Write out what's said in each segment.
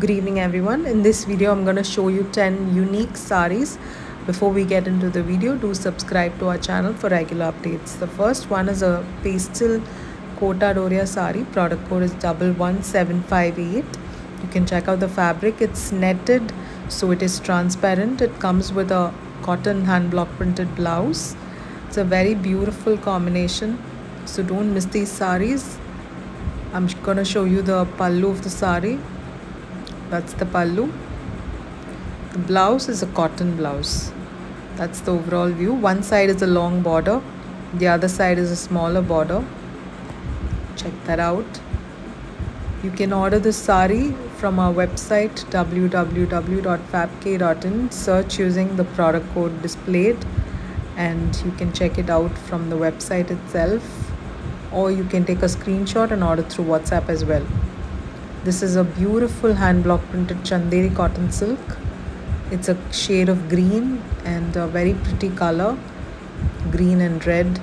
Good evening everyone. In this video I'm going to show you 10 unique saris. Before we get into the video, do subscribe to our channel for regular updates. The first one is a pastel Kota Doria sari. Product code is 11758. You can check out the fabric. It's netted so it is transparent. It comes with a cotton hand block printed blouse. It's a very beautiful combination. So don't miss these saris. I'm going to show you the pallu of the sari that's the pallu. The blouse is a cotton blouse. That's the overall view. One side is a long border. The other side is a smaller border. Check that out. You can order this sari from our website www.fabk.in search using the product code displayed and you can check it out from the website itself. Or you can take a screenshot and order through whatsapp as well this is a beautiful hand block printed Chanderi cotton silk. It's a shade of green and a very pretty color, green and red.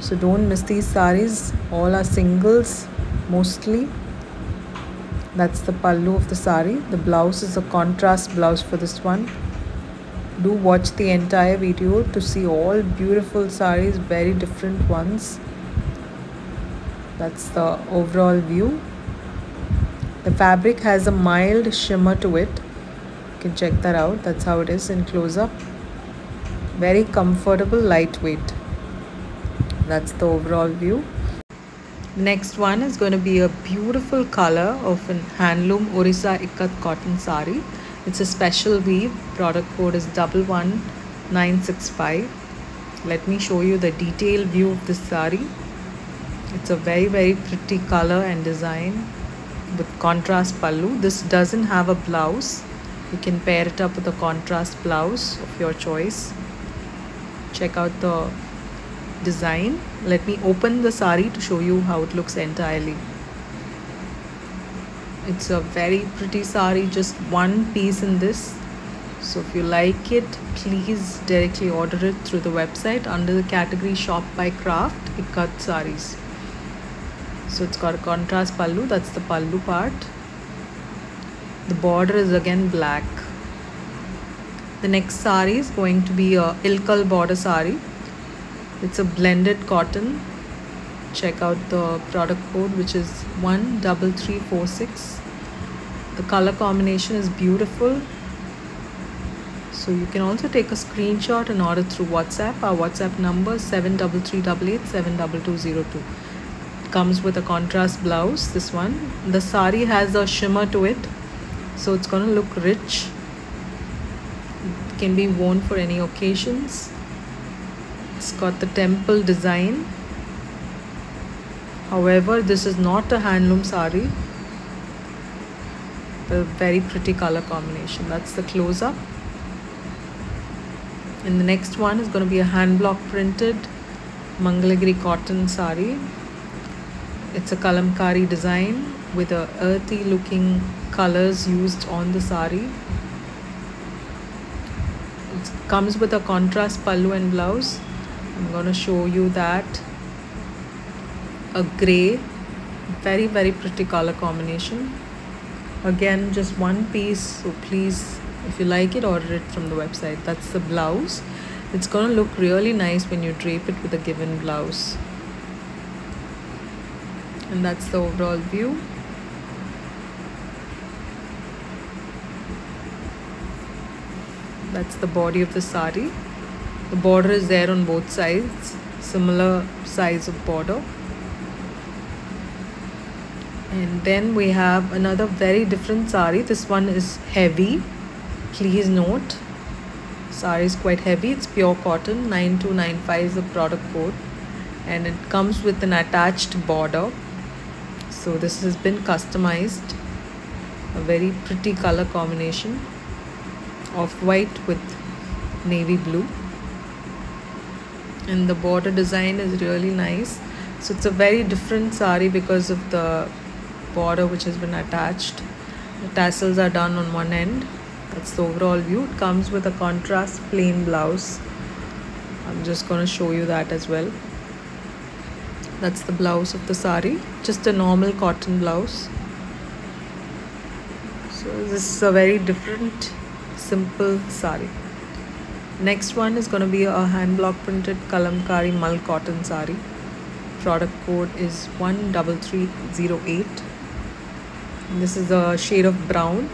So don't miss these saris. All are singles mostly. That's the pallu of the sari. The blouse is a contrast blouse for this one. Do watch the entire video to see all beautiful saris, very different ones. That's the overall view. The fabric has a mild shimmer to it. You can check that out. That's how it is in close up. Very comfortable, lightweight. That's the overall view. Next one is going to be a beautiful color of an handloom Orissa Ikat cotton sari. It's a special weave. Product code is 11965. Let me show you the detailed view of this sari. It's a very very pretty color and design with contrast pallu. This doesn't have a blouse. You can pair it up with a contrast blouse of your choice. Check out the design. Let me open the sari to show you how it looks entirely. It's a very pretty sari just one piece in this. So if you like it please directly order it through the website under the category shop by craft. Ikat saris so it's got a contrast pallu. That's the pallu part. The border is again black. The next sari is going to be a ilkal border sari. It's a blended cotton. Check out the product code which is 13346 the color combination is beautiful. So you can also take a screenshot and order through whatsapp. Our whatsapp number 73388 comes with a contrast blouse this one. The sari has a shimmer to it so it's gonna look rich. It can be worn for any occasions. It's got the temple design. However this is not a handloom sari. A very pretty color combination. That's the close-up. And the next one is going to be a hand block printed Mangalagiri cotton sari it's a kalamkari design with a earthy looking colors used on the sari. It comes with a contrast pallu and blouse. I'm going to show you that. A gray very very pretty color combination. Again just one piece so please if you like it order it from the website. That's the blouse. It's going to look really nice when you drape it with a given blouse and that's the overall view. That's the body of the sari. The border is there on both sides similar size of border. And then we have another very different sari. This one is heavy. Please note sari is quite heavy. It's pure cotton 9295 is the product code. And it comes with an attached border so this has been customized a very pretty color combination of white with navy blue. And the border design is really nice. So it's a very different sari because of the border which has been attached. The tassels are done on one end. That's the overall view. It comes with a contrast plain blouse. I'm just going to show you that as well that's the blouse of the sari. Just a normal cotton blouse. So this is a very different simple sari. Next one is going to be a hand block printed kalamkari mul cotton sari. Product code is 13308 this is a shade of brown.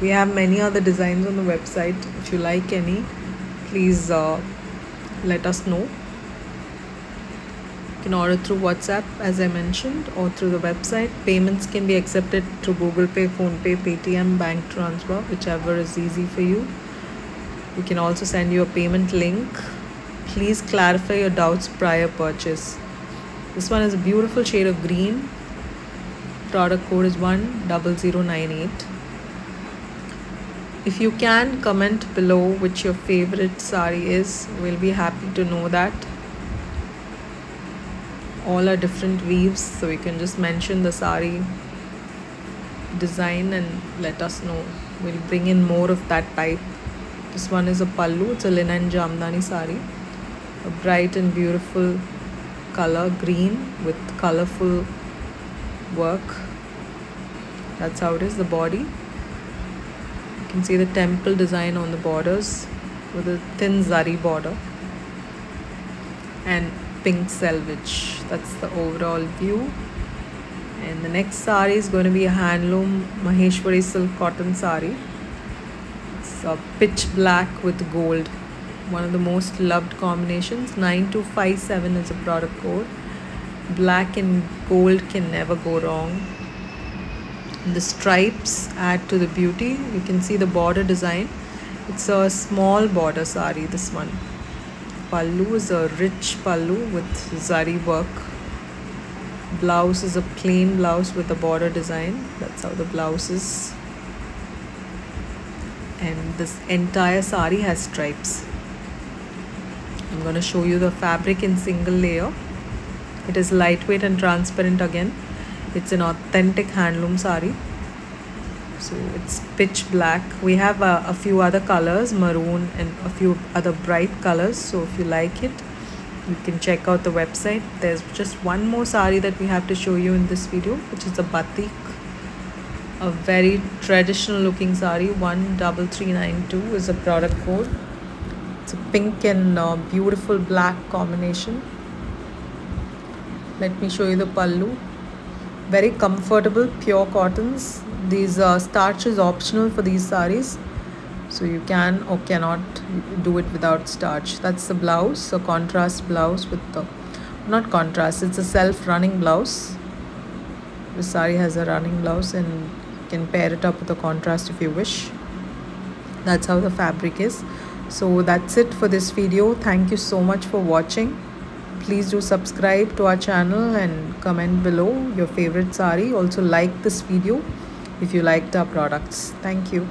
We have many other designs on the website. If you like any please uh, let us know can order through whatsapp as i mentioned or through the website. Payments can be accepted through google pay PhonePe paytm bank transfer whichever is easy for you. We can also send you a payment link. Please clarify your doubts prior purchase. This one is a beautiful shade of green. Product code is 10098 if you can comment below which your favorite sari is. We'll be happy to know that all our different weaves so you can just mention the sari design and let us know. We'll bring in more of that type. This one is a pallu it's a linen jamdani sari. A bright and beautiful color green with colorful work. That's how it is the body. You can see the temple design on the borders with a thin zari border. And pink selvage that's the overall view. And the next sari is going to be a handloom maheshwari silk cotton sari. It's a pitch black with gold. One of the most loved combinations. 9257 is a product code. Black and gold can never go wrong. The stripes add to the beauty. You can see the border design. It's a small border sari this one pallu is a rich pallu with zari work. Blouse is a plain blouse with a border design. That's how the blouse is. And this entire sari has stripes. I'm going to show you the fabric in single layer. It is lightweight and transparent again. It's an authentic handloom sari so it's pitch black. We have a, a few other colors maroon and a few other bright colors. So if you like it you can check out the website. There's just one more sari that we have to show you in this video which is a batik. A very traditional looking sari 13392 is a product code. It's a pink and uh, beautiful black combination. Let me show you the pallu very comfortable pure cottons. These uh, starch is optional for these saris so you can or cannot do it without starch. That's the blouse a contrast blouse with the not contrast it's a self running blouse. The sari has a running blouse and you can pair it up with a contrast if you wish. That's how the fabric is. So that's it for this video. Thank you so much for watching please do subscribe to our channel and comment below your favorite sari. Also like this video if you liked our products. Thank you